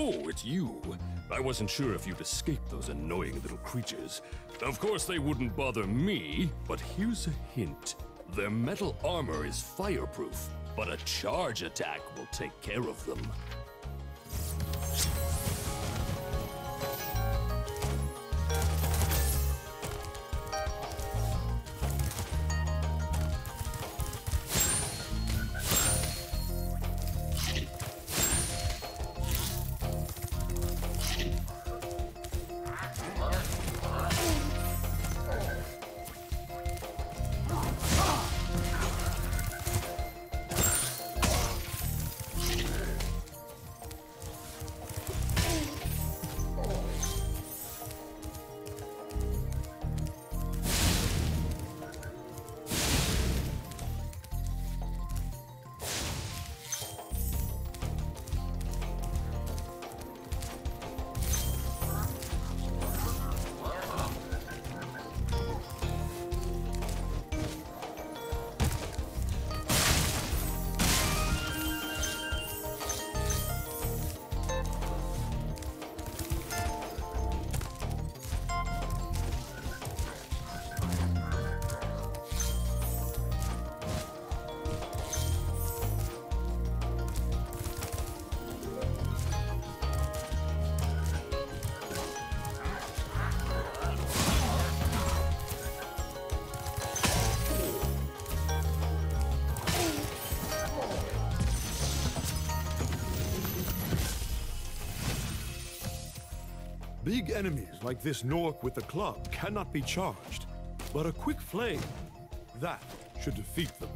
Oh, it's you. I wasn't sure if you'd escape those annoying little creatures. Of course, they wouldn't bother me, but here's a hint. Their metal armor is fireproof, but a charge attack will take care of them. Big enemies like this Gnorc with the club cannot be charged, but a quick flame, that should defeat them.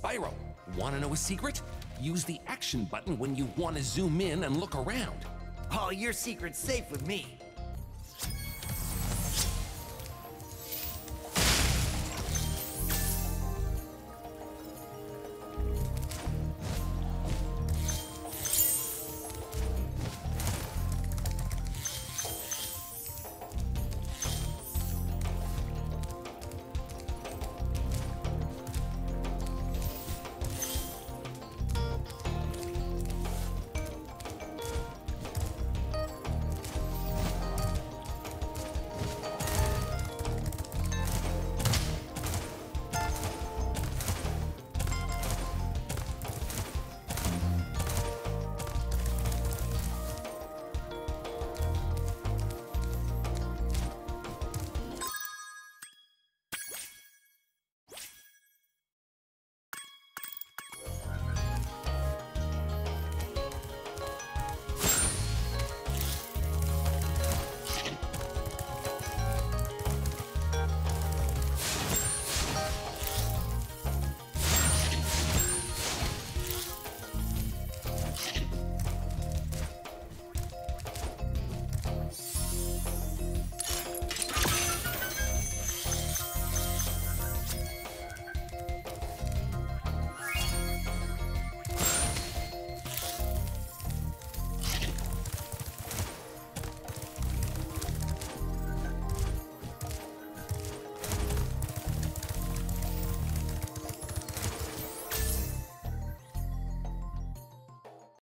Spyro, wanna know a secret? Use the action button when you wanna zoom in and look around. Oh, your secret's safe with me.